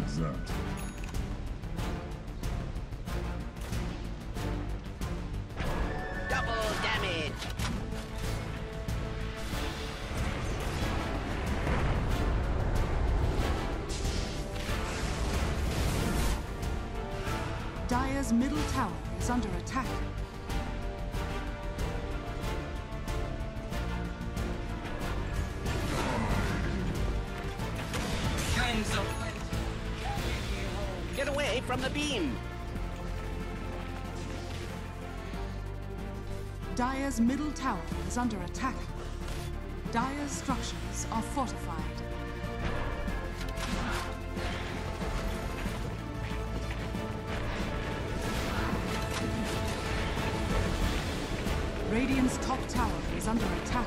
that. Double damage. Dire's middle tower is under attack. Away from the beam. Dire's middle tower is under attack. Dire's structures are fortified. Radiant's top tower is under attack.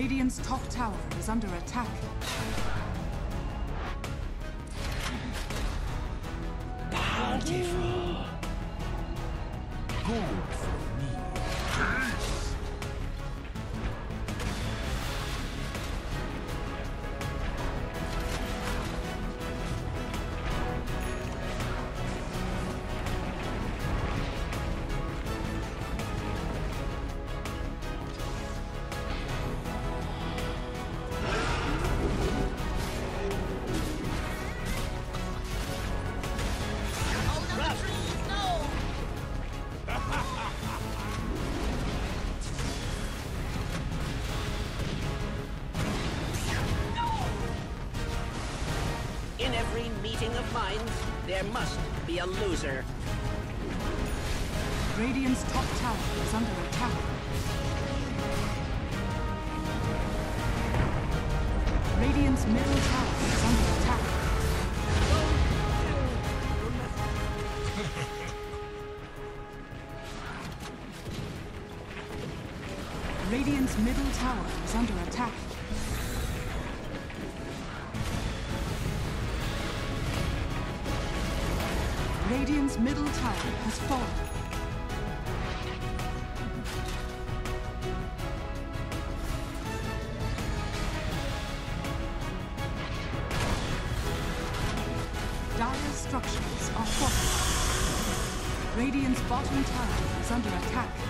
Radiant's top tower is under attack. In every meeting of minds, there must be a loser. Radiant's top tower is under attack. Radiant's middle tower is under attack. Radiant's middle tower is under attack. Radiant's middle tower has fallen. Dire's structures are falling. Radiant's bottom tower is under attack.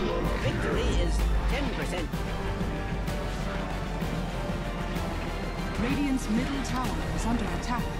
Victory is 10%. Radiant's middle tower is under attack.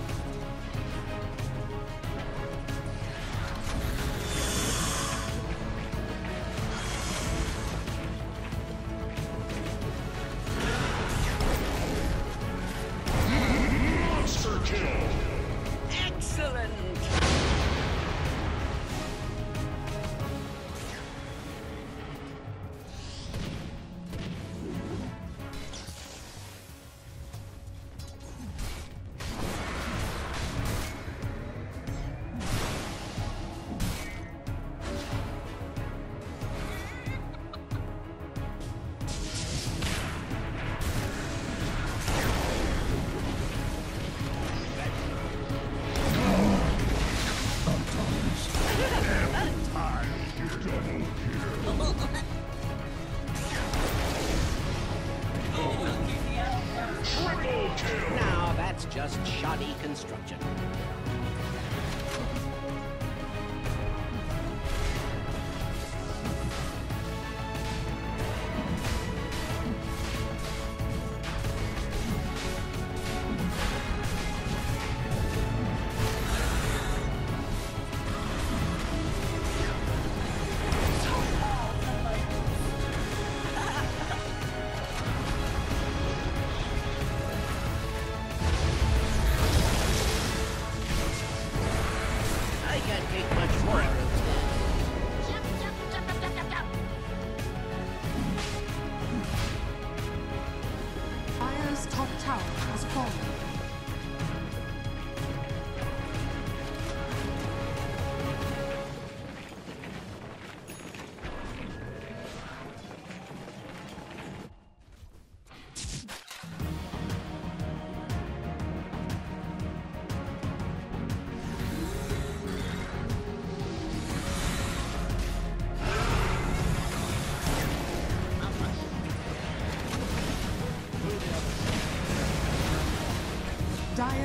Just shoddy construction.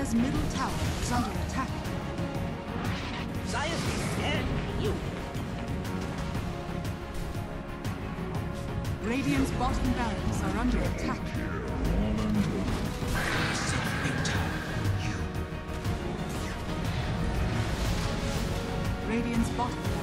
Dire's middle tower is under attack. Science and you. Radiant's bottom barracks are under attack. Radiant's bottom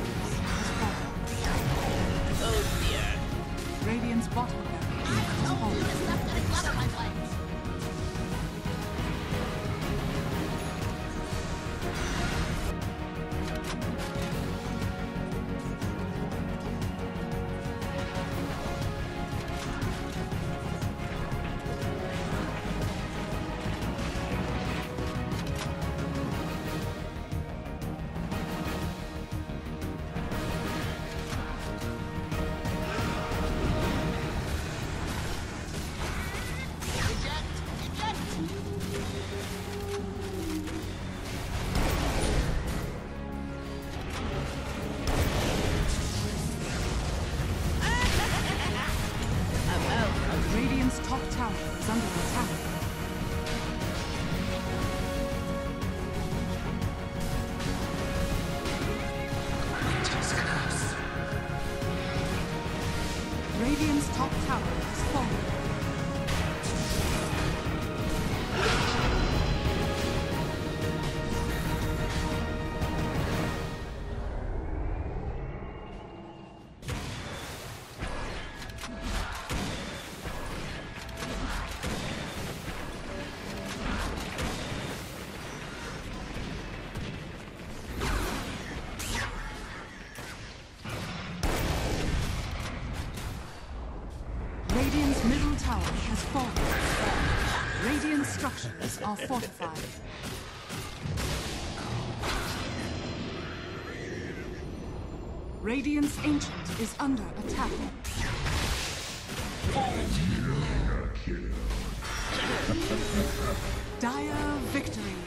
Radiant's structures are fortified. Radiant's Ancient is under attack. Dire victory.